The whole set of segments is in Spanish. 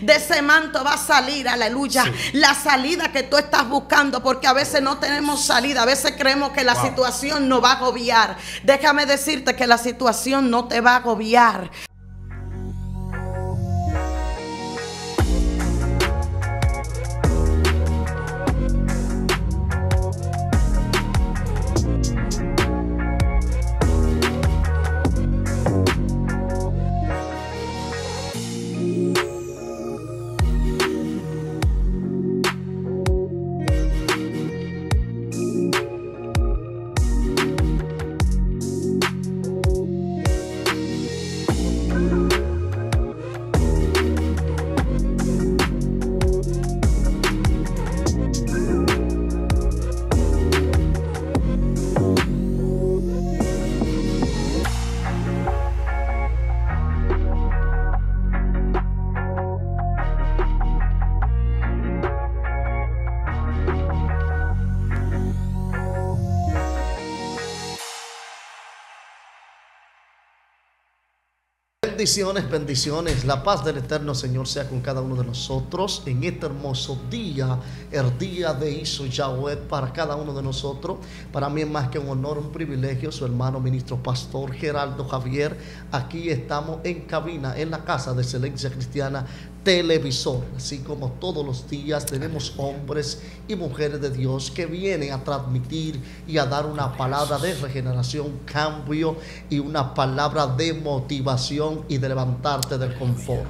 De ese manto va a salir, aleluya, la salida que tú estás buscando, porque a veces no tenemos salida, a veces creemos que la situación no va a agobiar. Déjame decirte que la situación no te va a agobiar. Bendiciones, bendiciones. La paz del eterno Señor sea con cada uno de nosotros en este hermoso día, el día de Iso Yahweh para cada uno de nosotros. Para mí es más que un honor, un privilegio, su hermano ministro pastor Geraldo Javier. Aquí estamos en cabina, en la casa de excelencia cristiana televisor, así como todos los días tenemos hombres y mujeres de Dios que vienen a transmitir y a dar una palabra de regeneración, cambio y una palabra de motivación y de levantarte del confort.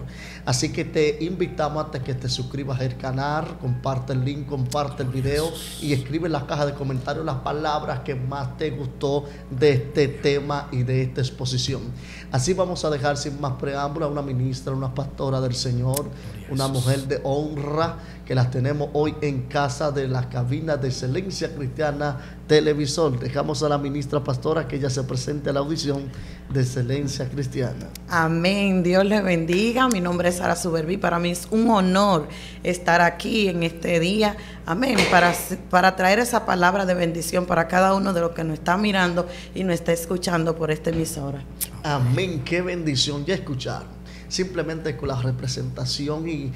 Así que te invitamos a que te suscribas al canal, comparte el link, comparte el video y escribe en la caja de comentarios las palabras que más te gustó de este tema y de esta exposición. Así vamos a dejar sin más preámbulo a una ministra, una pastora del Señor, una mujer de honra que las tenemos hoy en casa de la cabina de excelencia cristiana televisor. Dejamos a la ministra pastora que ella se presente a la audición de excelencia cristiana. Amén. Dios le bendiga. Mi nombre es Sara. Para mí es un honor estar aquí en este día. Amén. Para, para traer esa palabra de bendición para cada uno de los que nos está mirando y nos está escuchando por esta emisora. Amén. Qué bendición. Ya escucharon simplemente con la representación y,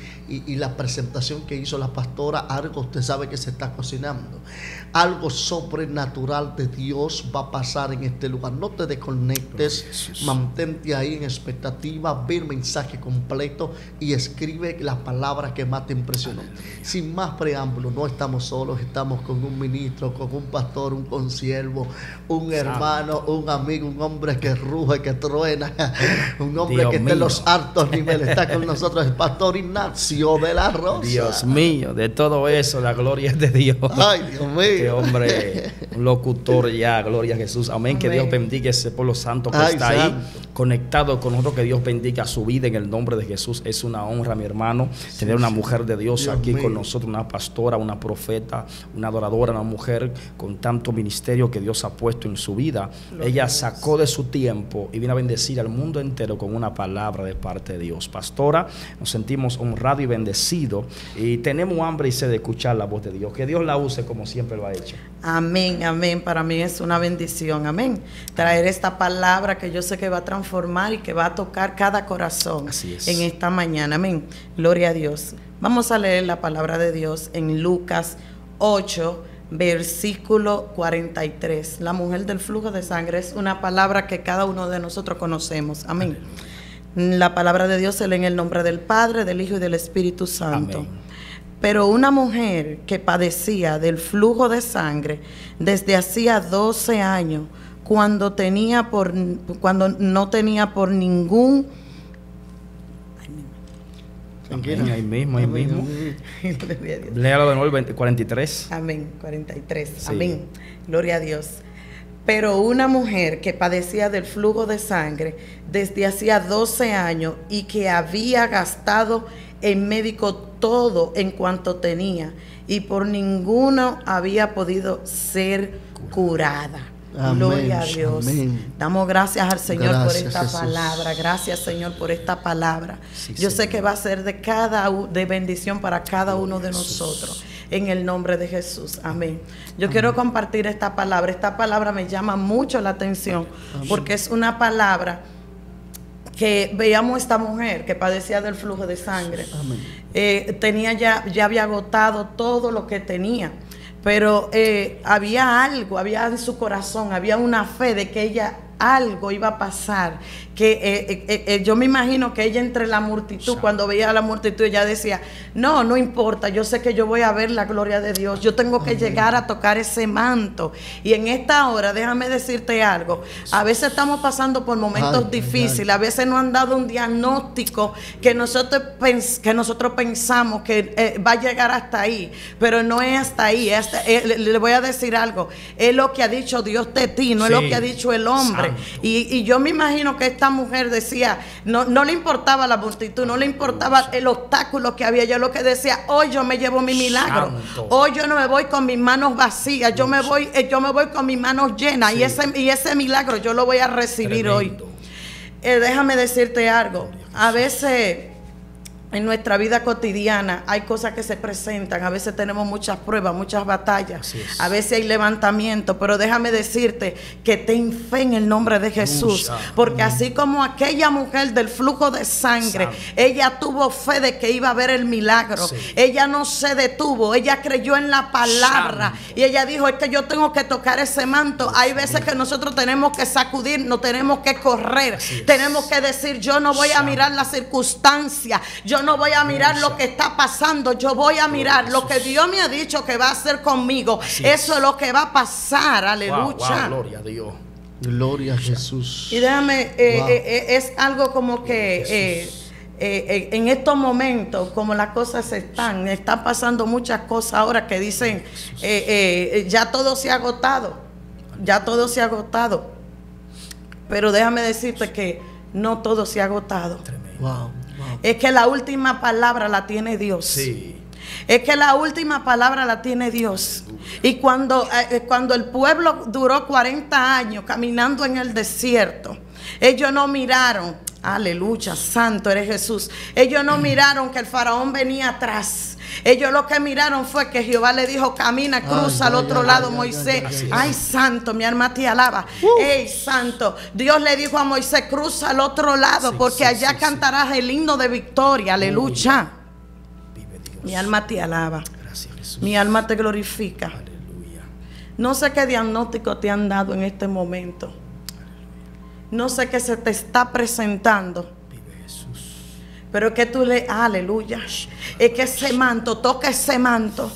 la presentación que hizo la pastora, algo usted sabe que se está cocinando. Algo sobrenatural de Dios va a pasar en este lugar. No te desconectes, mantente ahí en expectativa, ve el mensaje completo y escribe las palabras que más te impresionó. Sin más preámbulo, no estamos solos, estamos con un ministro, con un pastor, un consiervo, un hermano, un amigo, un hombre que ruge, que truena, un hombre que esté en los altos niveles. Está con nosotros el pastor Ignacio de la Rosa. Dios mío, de todo eso, la gloria es de Dios. Ay, Dios mío. Qué hombre, un locutor ya, gloria a Jesús. Amén. Que Dios bendiga ese pueblo santo que está ahí conectado con nosotros. Que Dios bendiga su vida en el nombre de Jesús. Es una honra, mi hermano, tener una mujer de Dios, aquí con nosotros, una pastora, una profeta, una adoradora, una mujer con tanto ministerio que Dios ha puesto en su vida. Ella sacó de su tiempo y vino a bendecir al mundo entero con una palabra de parte de Dios. Pastora, nos sentimos honrados y bendecidos y tenemos hambre y sed de escuchar la voz de Dios. Que Dios la use como siempre lo ha hecho. Amén, amén. Para mí es una bendición, amén. Traer esta palabra que yo sé que va a transformar y que va a tocar cada corazón en esta mañana. Amén. Gloria a Dios. Vamos a leer la palabra de Dios en Lucas 8, versículo 43. La mujer del flujo de sangre es una palabra que cada uno de nosotros conocemos. Amén. La palabra de Dios se lee en el nombre del Padre, del Hijo y del Espíritu Santo. Pero una mujer que padecía del flujo de sangre desde hacía 12 años, cuando tenía por cuando no tenía por ningún ahí mismo, ahí mismo. Léalo de nuevo, 43. Amén, 43. Amén. Gloria a Dios. Pero una mujer que padecía del flujo de sangre desde hacía 12 años y que había gastado en médico todo en cuanto tenía y por ninguno había podido ser curada. Gloria a Dios. Damos gracias al Señor por esta palabra. Gracias, Señor, por esta palabra. Yo sé que va a ser de cada de bendición para cada uno de nosotros en el nombre de Jesús. Amén. Yo quiero compartir esta palabra. Esta palabra me llama mucho la atención porque es una palabra que veíamos esta mujer que padecía del flujo de sangre. Eh, tenía ya, ya había agotado todo lo que tenía. Pero eh, había algo, había en su corazón, había una fe de que ella algo iba a pasar que eh, eh, eh, yo me imagino que ella entre la multitud, cuando veía a la multitud, ella decía, no, no importa, yo sé que yo voy a ver la gloria de Dios, yo tengo que llegar a tocar ese manto. Y en esta hora, déjame decirte algo, a veces estamos pasando por momentos difíciles, a veces nos han dado un diagnóstico que nosotros, que nosotros pensamos que va a llegar hasta ahí, pero no es hasta ahí, le, voy a decir algo, es lo que ha dicho Dios de ti, no es lo que ha dicho el hombre. Y, y yo me imagino que esta mujer decía, no, no le importaba la multitud, no le importaba el obstáculo que había. Yo lo que decía, hoy yo me llevo mi milagro. Hoy yo no me voy con mis manos vacías, yo me voy, eh, yo me voy con mis manos llenas. Y, ese, y ese milagro yo lo voy a recibir hoy. Eh, déjame decirte algo. A veces en nuestra vida cotidiana hay cosas que se presentan, a veces tenemos muchas pruebas, muchas batallas, a veces hay levantamiento, pero déjame decirte que ten fe en el nombre de Jesús, porque así como aquella mujer del flujo de sangre, ella tuvo fe de que iba a ver el milagro, ella no se detuvo, ella creyó en la palabra y ella dijo, es que yo tengo que tocar ese manto, hay veces que nosotros tenemos que sacudir, no tenemos que correr, tenemos que decir, yo no voy a mirar las circunstancias, yo no voy a mirar lo que está pasando, yo voy a mirar lo que Dios me ha dicho que va a hacer conmigo. Eso es lo que va a pasar, aleluya. gloria a Dios. Gloria a Jesús. Y déjame, eh, eh, eh, es algo como que en estos momentos, como las cosas están, están pasando muchas cosas ahora que dicen, ya todo se ha agotado, ya todo se ha agotado. Pero déjame decirte que no todo se ha agotado. Wow. Es que la última palabra la tiene Dios. Sí. Es que la última palabra la tiene Dios. Y cuando, eh, eh, cuando el pueblo duró 40 años caminando en el desierto, ellos no miraron, aleluya, santo eres Jesús. Ellos no miraron que el faraón venía atrás. Ellos lo que miraron fue que Jehová le dijo, camina, cruza al otro lado, Moisés. Ay, santo, mi alma te alaba. Ey, santo. Dios le dijo a Moisés, cruza al otro lado, porque allá cantarás el himno de victoria. Aleluya. Mi alma te alaba. Mi alma te glorifica. Aleluya. No sé qué diagnóstico te han dado en este momento. No sé qué se te está presentando. Pero que tú le, aleluya, es que ese manto, toca ese manto,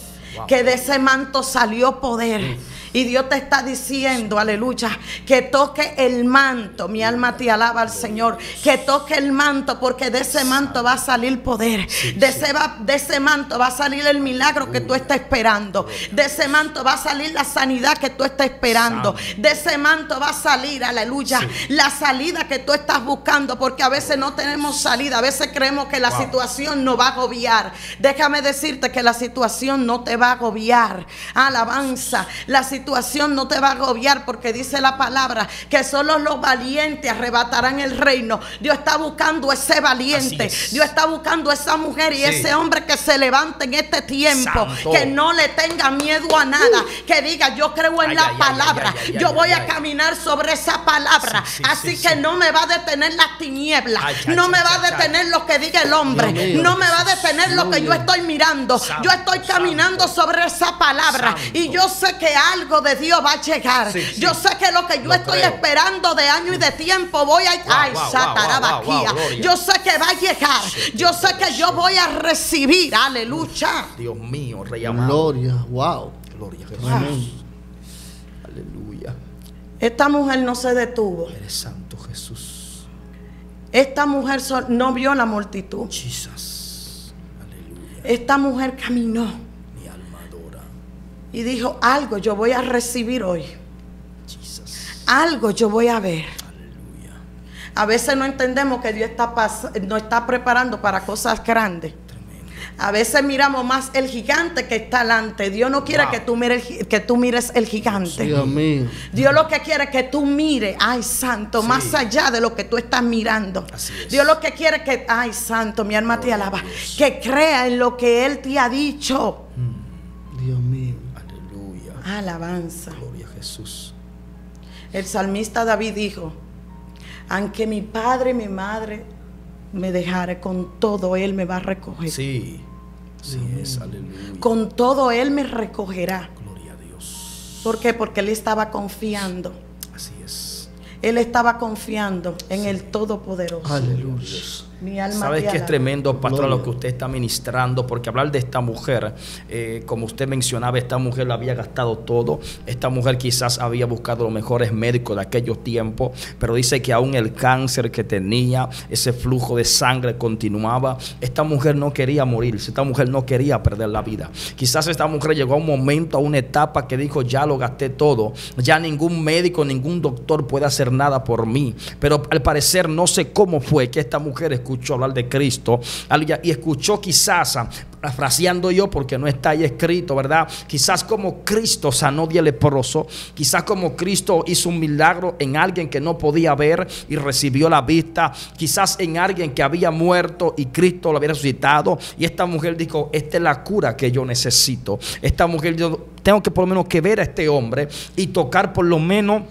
que de ese manto salió poder. Y Dios te está diciendo, aleluya, que toque el manto. Mi alma te alaba al Señor. Que toque el manto, porque de ese manto va a salir poder. De ese, de ese manto va a salir el milagro que tú estás esperando. De ese manto va a salir la sanidad que tú estás esperando. De ese manto va a salir, aleluya, la salida que tú estás buscando. Porque a veces no tenemos salida. A veces creemos que la situación no va a agobiar. Déjame decirte que la situación no te va a agobiar. Alabanza. La situación situación no te va a agobiar porque dice la palabra que solo los valientes arrebatarán el reino. Dios está buscando ese valiente. Dios está buscando esa mujer y ese hombre que se levante en este tiempo. Que no le tenga miedo a nada. Uh. Que diga, yo creo en la palabra. yo voy a caminar sobre esa palabra. Así que no me va a detener las tinieblas. no me va a detener lo que diga el hombre. No me va a detener lo que yo estoy mirando. Yo estoy caminando sobre esa palabra. Y yo sé que algo de Dios va a llegar. Yo sé que lo que yo estoy esperando de año y de tiempo voy a. ay, Yo sé que va a llegar. Yo sé que yo voy a recibir. Aleluya. Dios mío, rey Gloria, wow. Gloria Aleluya. Esta mujer no se detuvo. Eres santo Jesús. Esta mujer no vio la multitud. Esta mujer caminó y dijo, algo yo voy a recibir hoy. Algo yo voy a ver. A veces no entendemos que Dios está nos está preparando para cosas grandes. A veces miramos más el gigante que está delante. Dios no quiere que, tú mires, que tú mires el gigante. Dios mío. Dios lo que quiere es que tú mires, ay santo, más allá de lo que tú estás mirando. Dios lo que quiere es que, ay santo, mi alma te alaba, que crea en lo que Él te ha dicho. Mm. Alabanza. Gloria a Jesús. El salmista David dijo, aunque mi padre y mi madre me dejare, con todo Él me va a recoger. Sí, sí es, aleluya. Con todo Él me recogerá. Gloria a Dios. ¿Por qué? Porque Él estaba confiando. Así es. Él estaba confiando en el Todopoderoso. Aleluya. Mi alma ¿Sabes qué es tremendo, pastor, lo que usted está ministrando? Porque hablar de esta mujer, eh, como usted mencionaba, esta mujer lo había gastado todo. Esta mujer quizás había buscado los mejores médicos de aquellos tiempos, pero dice que aún el cáncer que tenía, ese flujo de sangre continuaba. Esta mujer no quería morirse, esta mujer no quería perder la vida. Quizás esta mujer llegó a un momento, a una etapa que dijo, ya lo gasté todo, ya ningún médico, ningún doctor puede hacer nada por mí. Pero al parecer no sé cómo fue que esta mujer escuchó hablar de Cristo y escuchó quizás, ah, parafraseando yo porque no está ahí escrito, ¿verdad? Quizás como Cristo sanó de leproso, quizás como Cristo hizo un milagro en alguien que no podía ver y recibió la vista, quizás en alguien que había muerto y Cristo lo había resucitado y esta mujer dijo, esta es la cura que yo necesito. Esta mujer dijo, tengo que por lo menos que ver a este hombre y tocar por lo menos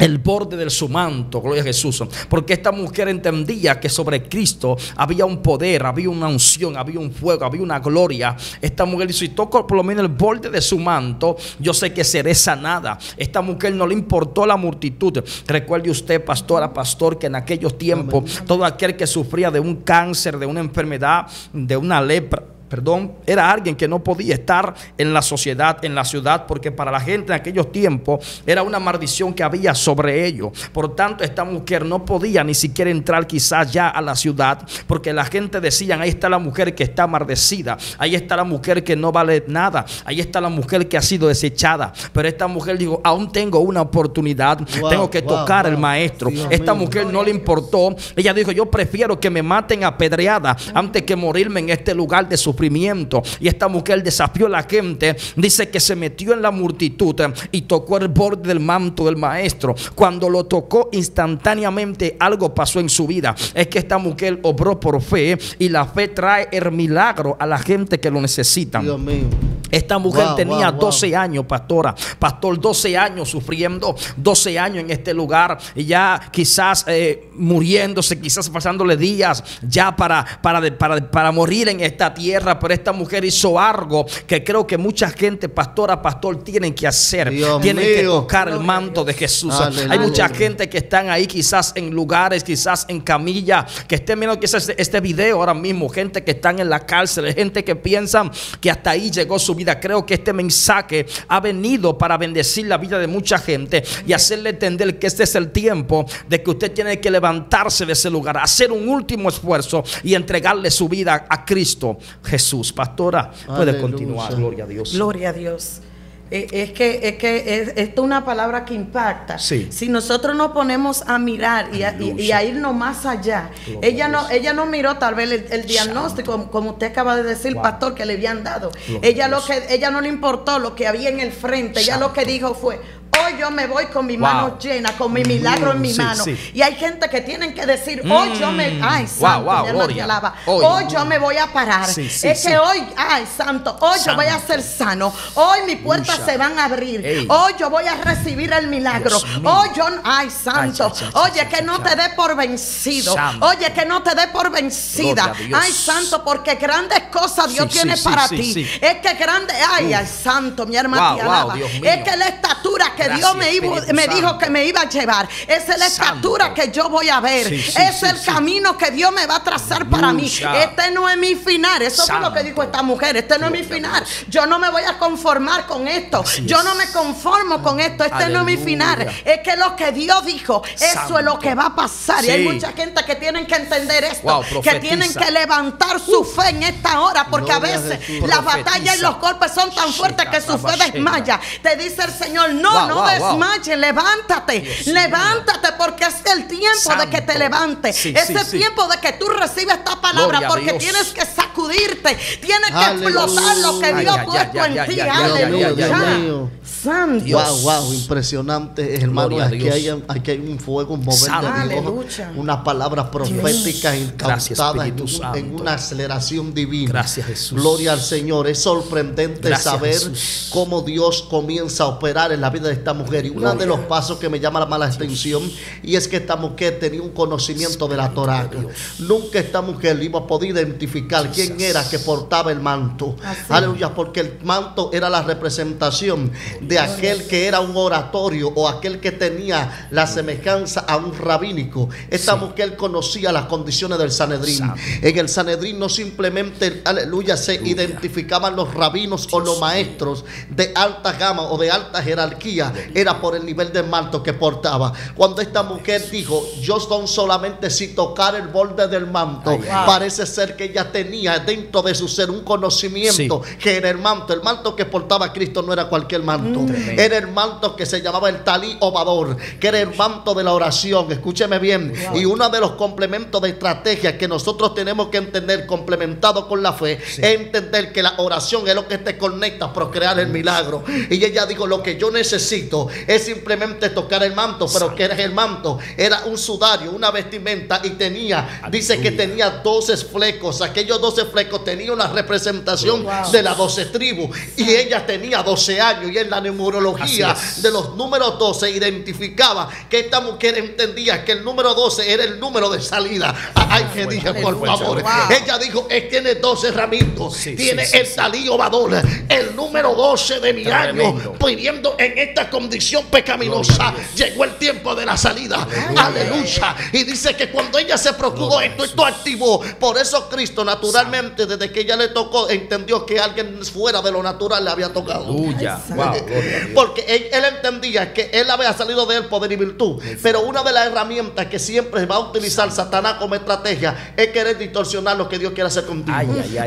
el borde de su manto, gloria a Jesús, porque esta mujer entendía que sobre Cristo había un poder, había una unción, había un fuego, había una gloria. Esta mujer dice, si toco por lo menos el borde de su manto, yo sé que seré sanada. Esta mujer no le importó la multitud. Recuerde usted, pastora, pastor, que en aquellos tiempos todo aquel que sufría de un cáncer, de una enfermedad, de una lepra, perdón, era alguien que no podía estar en la sociedad, en la ciudad, porque para la gente en aquellos tiempos era una maldición que había sobre ellos. Por tanto, esta mujer no podía ni siquiera entrar quizás ya a la ciudad, porque la gente decía, ahí está la mujer que está maldecida, ahí está la mujer que no vale nada, ahí está la mujer que ha sido desechada. Pero esta mujer dijo, aún tengo una oportunidad, Wow, tengo que wow, tocar al wow. maestro. Dios Esta mío. mujer no le importó. Ella dijo, yo prefiero que me maten a pedrada antes que morirme en este lugar de sufrimiento. Y esta mujer desafió a la gente. Dice que se metió en la multitud eh, y tocó el borde del manto del maestro. Cuando lo tocó instantáneamente algo pasó en su vida. Es que esta mujer obró por fe y la fe trae el milagro a la gente que lo necesita. Dios mío. Esta mujer Wow, tenía wow, wow. 12 años, pastora. Pastor, 12 años sufriendo, 12 años en este lugar. Ya quizás eh, muriéndose, quizás pasándole días ya para, para, para, para morir en esta tierra. Pero esta mujer hizo algo que creo que mucha gente, pastora, pastor, tienen que hacer. Dios tienen que tocar el manto de Jesús. Aleluya. Hay mucha gente que están ahí quizás en lugares, quizás en camilla, que estén viendo quizás este, este video ahora mismo. Gente que están en la cárcel, gente que piensan que hasta ahí llegó su vida. Creo que este mensaje ha venido para bendecir la vida de mucha gente y hacerle entender que este es el tiempo de que usted tiene que levantarse de ese lugar, hacer un último esfuerzo y entregarle su vida a Cristo Jesús. Pastora, puede Aleluya. continuar. Gloria a Dios. Gloria a Dios. Eh, Es que, es que es, esto es una palabra que impacta. Sí. Si nosotros nos ponemos a mirar y a, y- y a irnos más allá, Gloria ella no, ella no miró tal vez el, el diagnóstico, como, como usted acaba de decir, Wow. pastor, que le habían dado. Gloria ella lo que, ella no le importó lo que había en el frente. Ella lo que dijo fue. Hoy yo me voy con mi Wow. mano llena, con mi milagro en mi Sí, mano. sí. Y hay gente que tienen que decir, hoy yo me, Mm. ay, Wow, santo, wow, gloria. alaba. Hoy. Hoy yo me voy a parar. Sí, es que hoy, ay, santo, hoy yo voy a ser sano. Hoy mis puertas se van a abrir. Ey. Hoy yo voy a recibir el milagro. Hoy yo, ay, santo. Ay, Oye, que no te dé por vencido. Santo. Oye, que no te dé por vencida. Ay, santo, porque grandes cosas Dios tiene para ti. Es que grande, ay, ay, santo, mi hermana Wow, te wow, alaba. Es que la estatura que Gracias, Dios me, iba- Espíritu me dijo Santo. que me iba a llevar. Esa es la Santo. estatura que yo voy a ver. Sí, sí, es sí, el camino que Dios me va a trazar para mí. Este no es mi final. Eso fue lo que Santo. dijo esta mujer. Este no es mi final. Yo no me voy a conformar con esto. Así Yo es. no me conformo con esto. Este no es mi final. Es que lo que Dios dijo, eso es Santo. lo que va a pasar. Y hay mucha gente que tienen que entender esto. Wow, que tienen que levantar su fe en esta hora. Porque a Gloria a veces las batallas y los golpes son tan fuertes que su fe desmaya. Te dice el Señor, no, Wow, no wow, wow. desmayes, levántate. Dios levántate porque es el tiempo de que te levantes. Sí, es sí, el sí. tiempo de que tú recibes esta palabra Gloria porque tienes que sacudirte. Tienes que explotar lo que Dios ha puesto en ti. Aleluya. Wow, wow, impresionante, hermano. Aquí hay, aquí hay un fuego, un mover de Dios, una palabra profética incautada en, en, una aceleración divina. Gracias, Jesús. Gloria al Señor. Es sorprendente saber cómo Dios comienza a operar en la vida de esta mujer. Y uno de los pasos que me llama la mala atención y es que esta mujer tenía un conocimiento de la Torah. Nunca esta mujer iba a poder identificar quién era que portaba el manto. Aleluya, porque el manto era la representación de aquel que era un oratorio o aquel que tenía la semejanza a un rabínico. Esta mujer conocía las condiciones del Sanedrín. En el Sanedrín no simplemente, aleluya, se identificaban los rabinos o los maestros de alta gama o de alta jerarquía, era por el nivel de manto que portaba. Cuando esta mujer dijo, yo son solamente si tocar el borde del manto, parece ser que ella tenía dentro de su ser un conocimiento que era el manto. El manto que portaba Cristo no era cualquier manto, era el manto que se llamaba el talí ovador, que era el manto de la oración. Escúcheme bien. Y uno de los complementos de estrategia que nosotros tenemos que entender, complementado con la fe, es entender que la oración es lo que te conecta a procrear el milagro. Y ella dijo, lo que yo necesito es simplemente tocar el manto, pero que era el manto? Era un sudario, una vestimenta y tenía, dice que tenía 12 flecos. Aquellos 12 flecos tenían una representación de las 12 tribus. Y ella tenía 12 años y en la numerología de los números 12 identificaba que esta mujer entendía que el número 12 era el número de salida. Ay, que dije, por favor. Ella dijo, él tiene 12 ramitos, tiene el talío vador, el número 12 de mi año, pidiendo en esta condición pecaminosa. Llegó el tiempo de la salida. Aleluya. Y dice que cuando ella se procuró esto, esto activó. Por eso Cristo, naturalmente, desde que ella le tocó, entendió que alguien fuera de lo natural le había tocado. Porque él, entendía que él había salido de él poder y virtud. Pero una de las herramientas que siempre va a utilizar Satanás como estrategia es querer distorsionar lo que Dios quiere hacer contigo.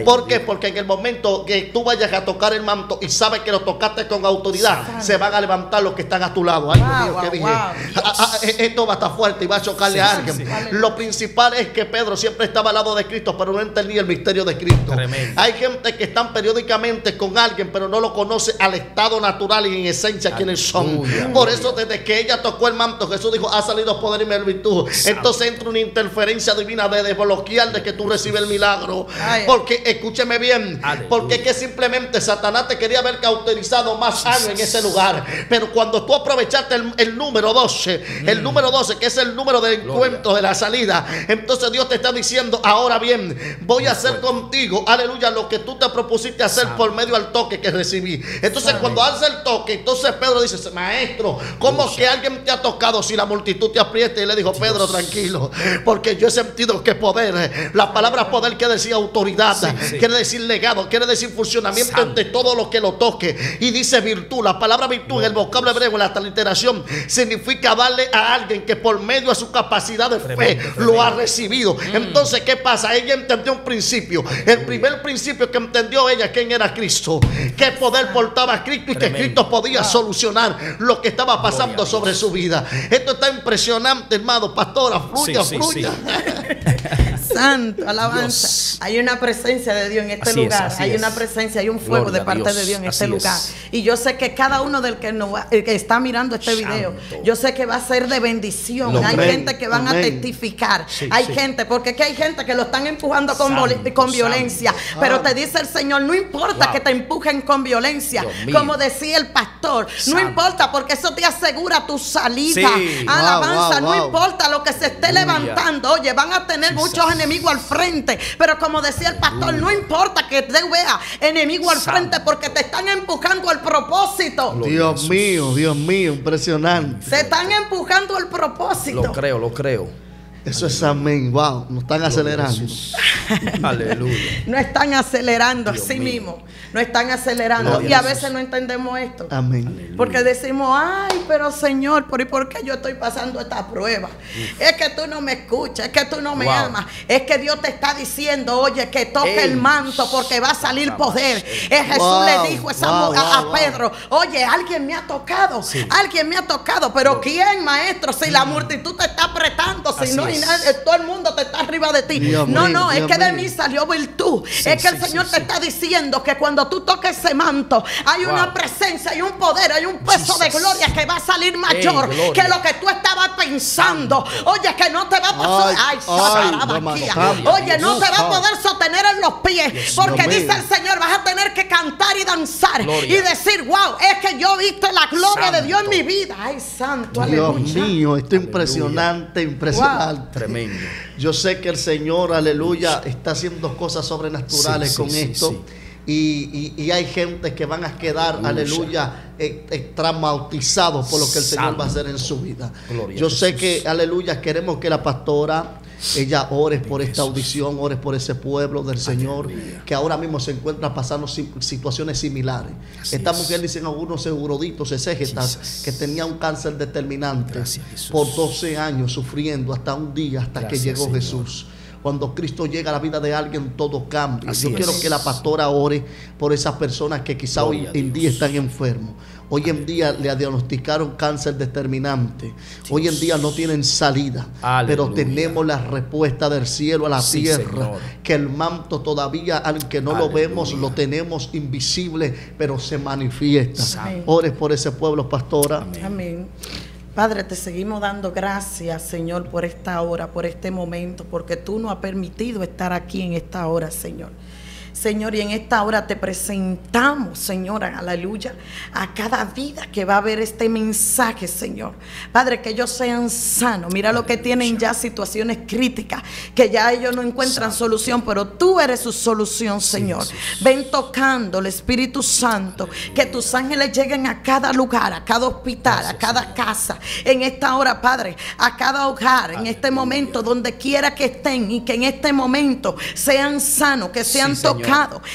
¿Por qué? Porque en el momento que tú vayas a tocar el manto y sabes que lo tocaste con autoridad, se van a levantar los que están a tu lado. Ay, Dios mío, ¿qué dije? Ah, ah, eh, esto va a estar fuerte y va a chocarle a alguien. Lo principal es que Pedro siempre estaba al lado de Cristo, pero no entendía el misterio de Cristo. Hay gente que están periódicamente con alguien, pero no lo conoce al estado natural y en esencia quiénes son. Por eso, desde que ella tocó el manto, Jesús dijo: Ha salido poder y virtud. Entonces entra una interferencia divina de desbloquear de que tú recibes el milagro. Porque, escúcheme bien, porque es que simplemente Satanás te quería haber cauterizado más años en ese lugar. Pero cuando tú aprovechaste el, número 12, el mm. número 12, que es el número de encuentro de la salida, entonces Dios te está diciendo, ahora bien, voy a hacer contigo, aleluya, lo que tú te propusiste hacer por medio del toque que recibí. Entonces cuando hace el toque, entonces Pedro dice, maestro, ¿cómo que alguien te ha tocado si la multitud te aprieta? Y le dijo, Pedro, tranquilo, porque yo he sentido que poder, la palabra poder quiere decir autoridad, quiere decir legado, quiere decir funcionamiento de todo lo que lo toque. Y dice virtud, la palabra virtud en el vocablo hebreo, en la literación, significa darle a alguien que por medio de su capacidad de fe lo ha recibido. Mm. Entonces, ¿qué pasa? Ella entendió un principio. El primer principio que entendió ella, ¿quién era Cristo? ¿Qué poder portaba Cristo y que Cristo podía solucionar lo que estaba pasando sobre su vida? Esto está impresionante, hermano. Pastora, fluya, fluya. Santo, alabanza. Hay una presencia de Dios en este lugar. hay una presencia, hay un fuego de parte de Dios en este lugar. Y yo sé que cada uno del que, no, que está mirando este video, yo sé que va a ser de bendición. hay gente que van a testificar. hay gente, porque aquí hay gente que lo están empujando con, con violencia. Pero te dice el Señor, no importa que te empujen con violencia. Como decía el pastor, no importa porque eso te asegura tu salida. Alabanza, no importa lo que se esté levantando. Oye, van a tener muchos enemigos al frente. Pero como decía el pastor, no importa que te vea enemigo al frente porque te están empujando al propósito. Dios mío, Dios mío, impresionante. Se están empujando al propósito. Lo creo, lo creo. Eso es amén. Wow, nos están acelerando. Aleluya. No están acelerando así mismo. No están acelerando. y a veces no entendemos esto. Amén. Porque decimos, ay, pero Señor, ¿por, ¿por qué yo estoy pasando esta prueba? Es que tú no me escuchas, es que tú no me amas. Es que Dios te está diciendo, oye, que toque el manto porque va a salir poder. Es Jesús le dijo a, Pedro, oye, alguien me ha tocado. Alguien me ha tocado. Pero ¿quién, maestro? Si la multitud te está apretando, si no todo el mundo te está arriba de ti. no, no, es que de mí salió virtud. es que el Señor te está diciendo que cuando tú toques ese manto, hay una presencia, hay un poder, hay un peso de gloria que va a salir mayor que lo que tú estabas pensando. Oye, que no te va a pasar. Ay, ay Oye, no te va a poder sostener en los pies. Porque dice el Señor, vas a tener que cantar y danzar y decir, wow, es que yo he visto la gloria de Dios en mi vida. Ay, santo, Dios mío, esto es impresionante, Tremendo. Yo sé que el Señor, aleluya, está haciendo cosas sobrenaturales con esto. Y, hay gente que van a quedar, aleluya, eh, eh, traumatizados por lo que el Señor va a hacer en su vida. Yo sé que, aleluya, queremos que la pastora ella ore por esta audición, ore por ese pueblo del Señor que ahora mismo se encuentra pasando situaciones similares. Esta mujer, dicen algunos euroditos, exégetas, que tenía un cáncer determinante por 12 años sufriendo hasta un día, hasta que llegó Jesús. Cuando Cristo llega a la vida de alguien, todo cambia. Yo quiero que la pastora ore por esas personas que quizá hoy en día están enfermos. Hoy en día le diagnosticaron cáncer determinante. Hoy en día no tienen salida. Pero tenemos la respuesta del cielo a la tierra. Que el manto todavía, aunque no lo vemos, lo tenemos invisible, pero se manifiesta. Ores por ese pueblo, pastora. Amén. Padre, te seguimos dando gracias, Señor, por esta hora, por este momento, porque tú nos has permitido estar aquí en esta hora, Señor. Señor, y en esta hora te presentamos, Señor, aleluya, a cada vida que va a ver este mensaje, Señor. Padre, que ellos sean sanos. Mira lo que tienen ya situaciones críticas, que ya ellos no encuentran solución, pero tú eres su solución, Señor. Ven tocando el Espíritu Santo, que tus ángeles lleguen a cada lugar, a cada hospital, a cada casa, en esta hora, Padre, a cada hogar, en este momento, donde quiera que estén y que en este momento sean sanos, que sean tocados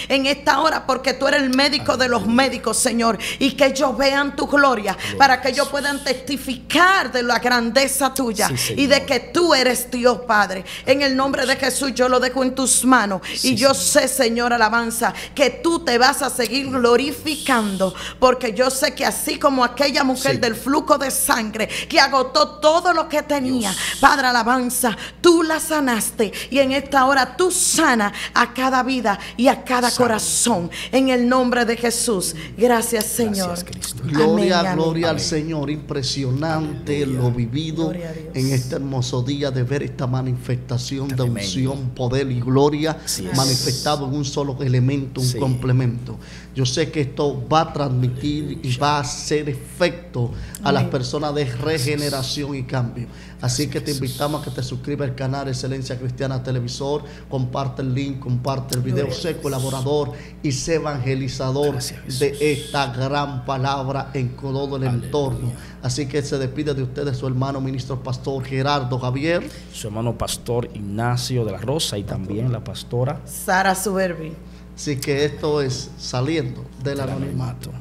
en esta hora porque tú eres el médico de los médicos, Señor. Y que ellos vean tu gloria para que ellos puedan testificar de la grandeza tuya y de que tú eres Dios, Padre. En el nombre de Jesús yo lo dejo en tus manos. y yo sé, Señor, alabanza, que tú te vas a seguir glorificando. Porque yo sé que así como aquella mujer del flujo de sangre que agotó todo lo que tenía, Padre, alabanza, tú la sanaste. Y en esta hora tú sana a cada vida y a cada corazón. En el nombre de Jesús. Gracias, Señor. Gloria, gloria al Señor. Impresionante lo vivido en este hermoso día de ver esta manifestación de unción, poder y gloria manifestado en un solo elemento, un complemento. Yo sé que esto va a transmitir y va a hacer efecto a las personas de regeneración y cambio. Así que te invitamos a que te suscribas al canal Excelencia Cristiana Televisor, comparte el link, comparte el video, sé colaborador y sé evangelizador de esta gran palabra en todo el entorno. Así que se despide de ustedes su hermano ministro pastor Gerardo Javier, su hermano pastor Ignacio de la Rosa y también la pastora Sara Suberbi. Así que esto es saliendo del anonimato.